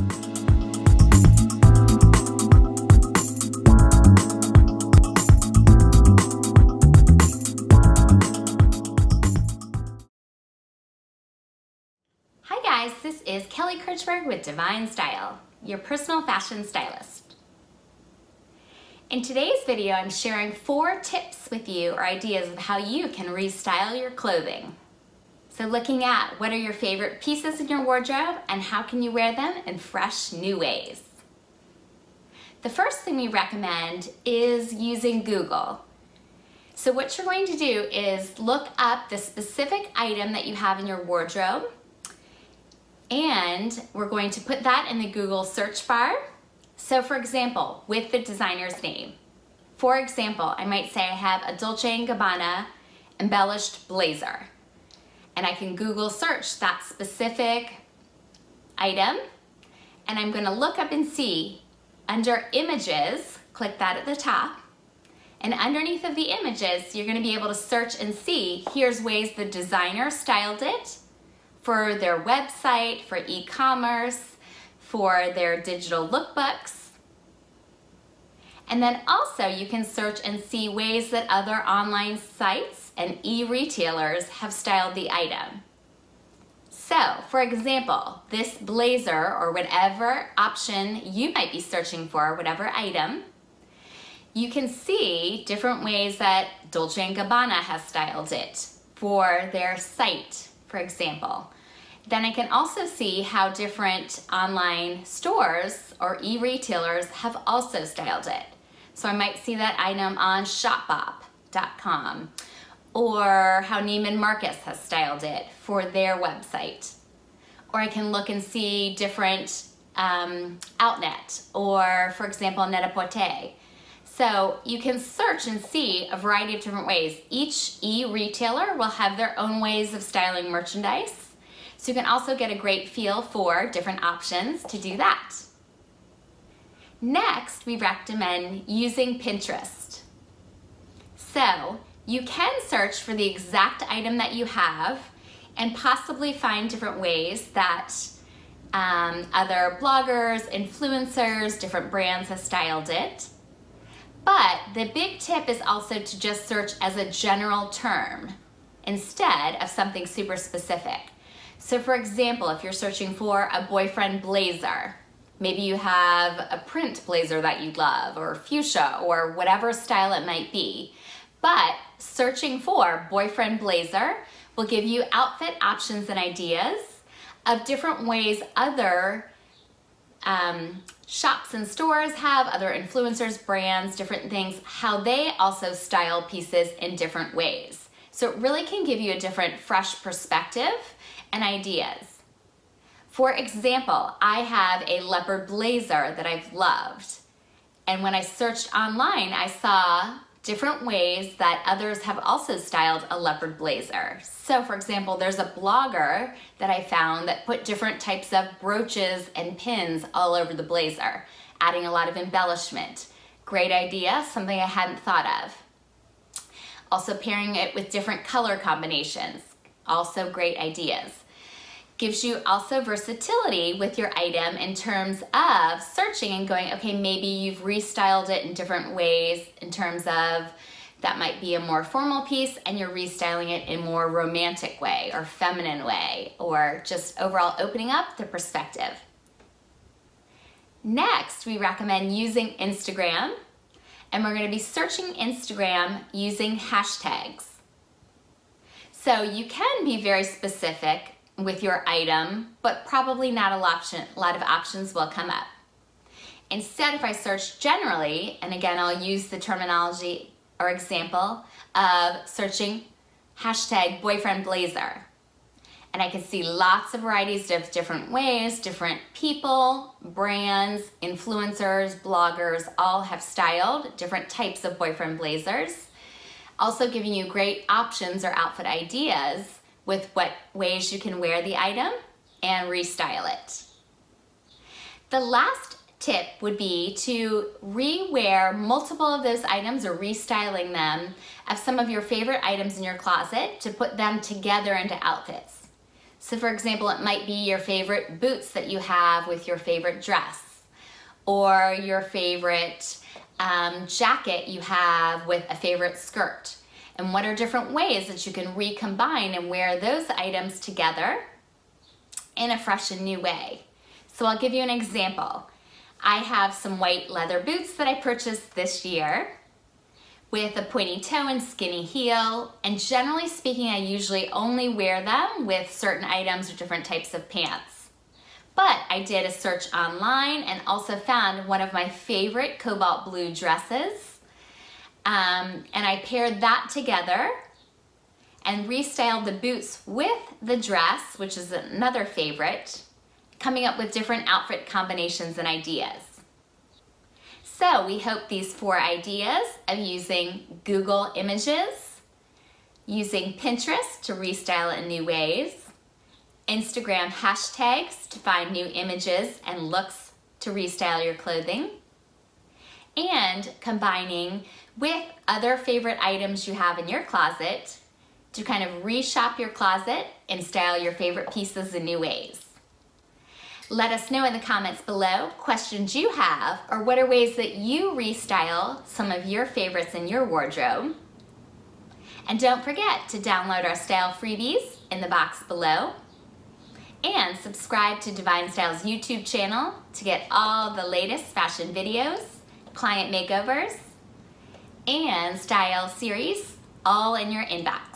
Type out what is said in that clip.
Hi guys, this is Kelly Kirchberg with Divine Style, your personal fashion stylist. In today's video, I'm sharing four tips with you or ideas of how you can restyle your clothing. So looking at what are your favorite pieces in your wardrobe and how can you wear them in fresh new ways. The first thing we recommend is using Google. So what you're going to do is look up the specific item that you have in your wardrobe and we're going to put that in the Google search bar. So for example, with the designer's name. For example, I might say I have a Dolce & Gabbana embellished blazer. And I can Google search that specific item and I'm gonna look up and see under images, click that at the top, and underneath of the images, you're gonna be able to search and see, here's ways the designer styled it, for their website, for e-commerce, for their digital lookbooks. And then also you can search and see ways that other online sites and e-retailers have styled the item. So, for example, this blazer or whatever option you might be searching for, whatever item, you can see different ways that Dolce & Gabbana has styled it for their site for example. Then I can also see how different online stores or e-retailers have also styled it. So I might see that item on shopbop.com or how Neiman Marcus has styled it for their website. Or I can look and see different um, Outnet or, for example, Net-a-Porter so you can search and see a variety of different ways. Each e-retailer will have their own ways of styling merchandise. So you can also get a great feel for different options to do that. Next, we recommend using Pinterest. So you can search for the exact item that you have and possibly find different ways that um, other bloggers, influencers, different brands have styled it. But the big tip is also to just search as a general term instead of something super specific. So for example, if you're searching for a boyfriend blazer, maybe you have a print blazer that you love or fuchsia or whatever style it might be. But searching for boyfriend blazer will give you outfit options and ideas of different ways other um, shops and stores have, other influencers, brands, different things, how they also style pieces in different ways. So it really can give you a different fresh perspective and ideas. For example, I have a leopard blazer that I've loved. And when I searched online, I saw different ways that others have also styled a leopard blazer. So for example, there's a blogger that I found that put different types of brooches and pins all over the blazer, adding a lot of embellishment. Great idea, something I hadn't thought of. Also pairing it with different color combinations, also great ideas gives you also versatility with your item in terms of searching and going, okay, maybe you've restyled it in different ways in terms of that might be a more formal piece and you're restyling it in a more romantic way or feminine way or just overall opening up the perspective. Next, we recommend using Instagram and we're gonna be searching Instagram using hashtags. So you can be very specific with your item, but probably not a lot, of options will come up. Instead, if I search generally, and again, I'll use the terminology or example of searching hashtag boyfriend blazer. And I can see lots of varieties of different ways, different people, brands, influencers, bloggers, all have styled different types of boyfriend blazers. Also giving you great options or outfit ideas with what ways you can wear the item and restyle it. The last tip would be to re-wear multiple of those items or restyling them of some of your favorite items in your closet to put them together into outfits. So for example, it might be your favorite boots that you have with your favorite dress or your favorite um, jacket you have with a favorite skirt. And what are different ways that you can recombine and wear those items together in a fresh and new way. So I'll give you an example. I have some white leather boots that I purchased this year with a pointy toe and skinny heel. And generally speaking, I usually only wear them with certain items or different types of pants. But I did a search online and also found one of my favorite cobalt blue dresses. Um, and I paired that together and restyled the boots with the dress, which is another favorite, coming up with different outfit combinations and ideas. So we hope these four ideas of using Google Images, using Pinterest to restyle in new ways, Instagram hashtags to find new images and looks to restyle your clothing, and combining with other favorite items you have in your closet to kind of reshop your closet and style your favorite pieces in new ways. Let us know in the comments below questions you have or what are ways that you restyle some of your favorites in your wardrobe. And don't forget to download our style freebies in the box below and subscribe to Divine Styles YouTube channel to get all the latest fashion videos, client makeovers, and style series all in your inbox.